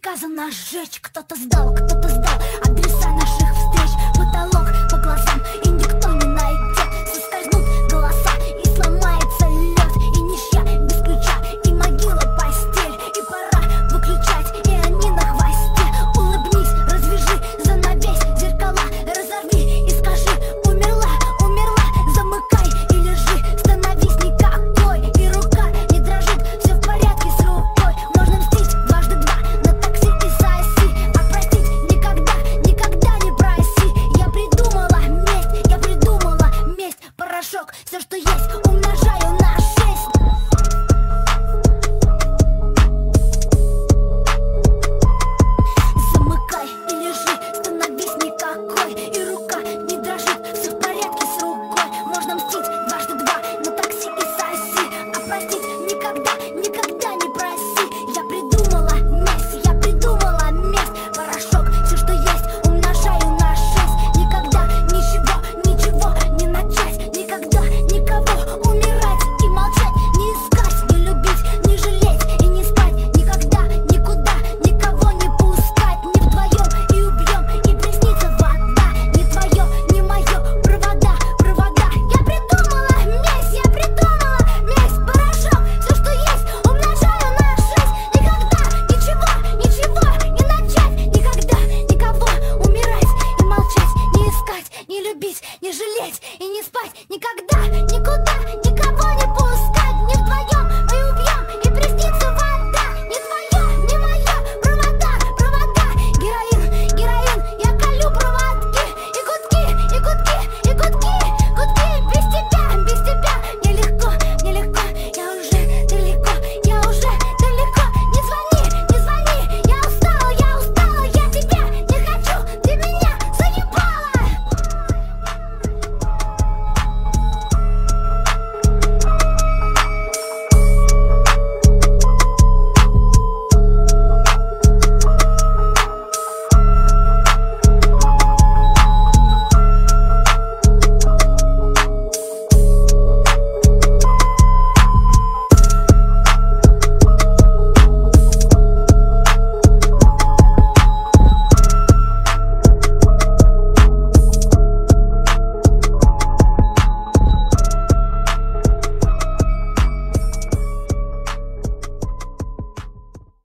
приказано сжечь. Кто-то сдал, кто-то сдал. наших никогда